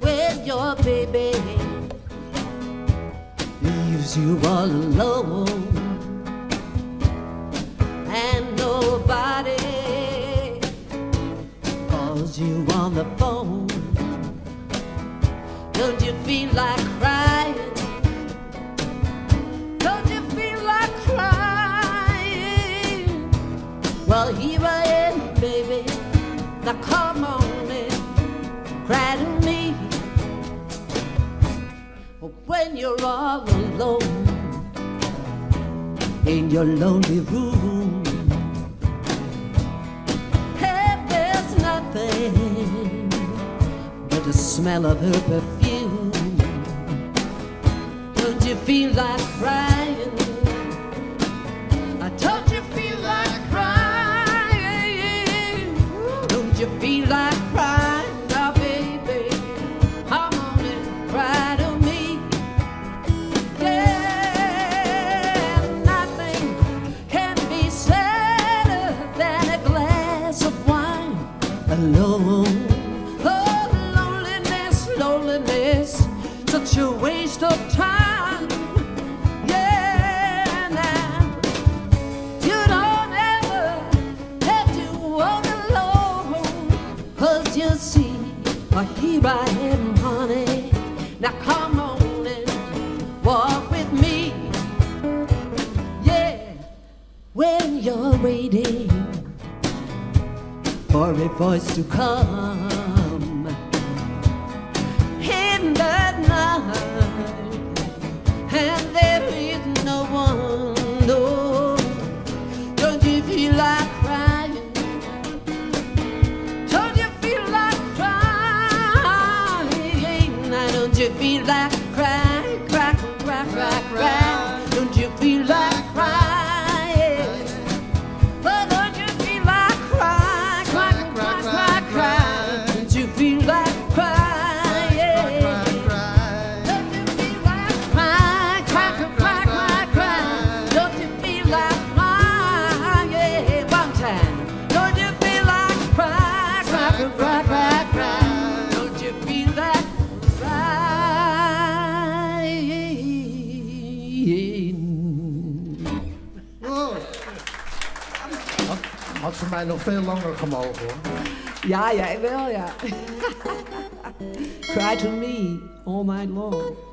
When your baby leaves you all alone. And nobody calls you on the phone, don't you feel like Well, here I am, baby. Now come on and cry to me. When you're all alone in your lonely room, and there's nothing but the smell of her perfume. Don't you feel like crying? Alone. Oh, loneliness, loneliness, such a waste of time. Yeah, now you don't ever have to walk alone. Cause you see, oh, here I am, honey. Now come on and walk with me. Yeah, when you're waiting for a voice to come in the night, and there is no one. No, don't you feel like crying? Don't you feel like crying? Now don't you feel like crying, cry, cry, cry, cry? Don't Had voor mij nog veel langer gemogen hoor. Ja, jij wel, ja. Cry to me all night long.